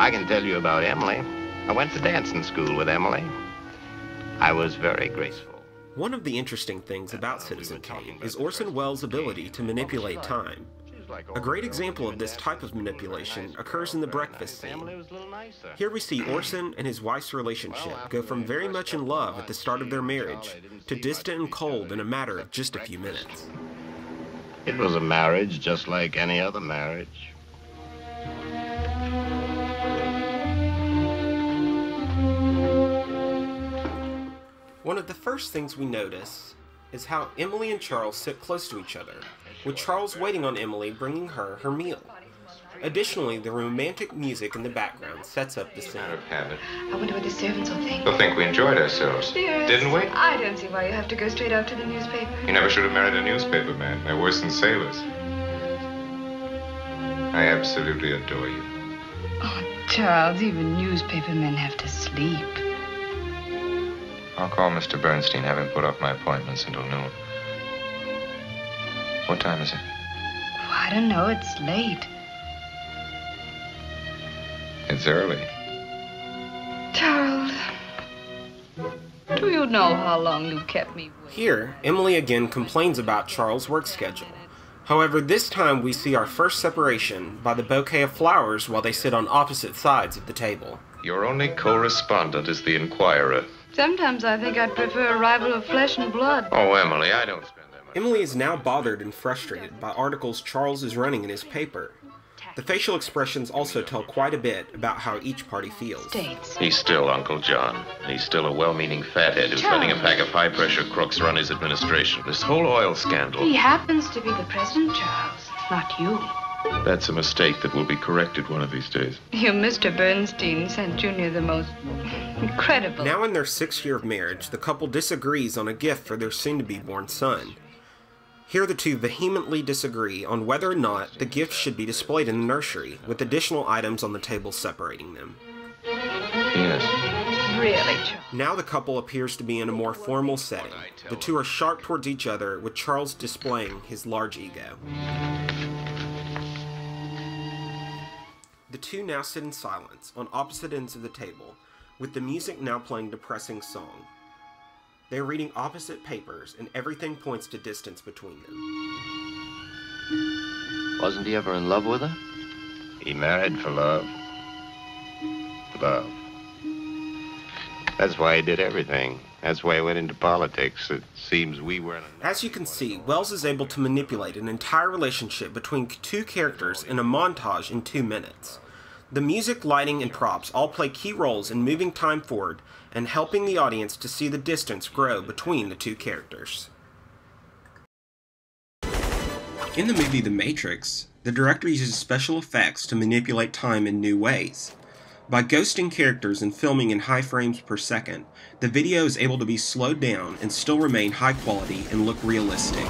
I can tell you about Emily. I went to dancing school with Emily. I was very graceful. One of the interesting things about Citizen Kane is Orson Welles' ability to manipulate time. A great example of this type of manipulation occurs in the breakfast scene. Here we see Orson and his wife's relationship go from very much in love at the start of their marriage to distant and cold in a matter of just a few minutes. It was a marriage just like any other marriage. The first things we notice is how Emily and Charles sit close to each other, with Charles waiting on Emily bringing her her meal. Additionally, the romantic music in the background sets up the scene. I wonder what the servants will think. They'll think we enjoyed ourselves. Dearest, Didn't we? I don't see why you have to go straight out to the newspaper. You never should have married a newspaper man. They're worse than sailors. I absolutely adore you. Oh, Charles, even newspaper men have to sleep. I'll call Mr. Bernstein, have him put off my appointments until noon. What time is it? Oh, I don't know. It's late. It's early. Charles, do you know how long you kept me waiting? Here, Emily again complains about Charles' work schedule. However, this time we see our first separation by the bouquet of flowers while they sit on opposite sides of the table. Your only correspondent is the Inquirer. Sometimes I think I'd prefer a rival of flesh and blood. Oh, Emily, I don't spend that much. Emily is now bothered and frustrated by articles Charles is running in his paper. The facial expressions also tell quite a bit about how each party feels. States. He's still Uncle John. He's still a well-meaning fathead who's letting a pack of high-pressure crooks run his administration. This whole oil scandal. He happens to be the president, Charles, not you. That's a mistake that will be corrected one of these days. Your Mr. Bernstein sent Junior the most incredible. Now, in their sixth year of marriage, the couple disagrees on a gift for their soon to be born son. Here, the two vehemently disagree on whether or not the gift should be displayed in the nursery, with additional items on the table separating them. Yes. really, Charles. Now, the couple appears to be in a more formal setting. The two are sharp towards each other, with Charles displaying his large ego. Two now sit in silence on opposite ends of the table, with the music now playing a depressing song. They are reading opposite papers, and everything points to distance between them. Wasn't he ever in love with her? He married for love. Love. That's why he did everything. That's why he went into politics. It seems we were. As you can see, Welles is able to manipulate an entire relationship between two characters in a montage in two minutes. The music, lighting, and props all play key roles in moving time forward and helping the audience to see the distance grow between the two characters. In the movie The Matrix, the director uses special effects to manipulate time in new ways. By ghosting characters and filming in high frames per second, the video is able to be slowed down and still remain high quality and look realistic.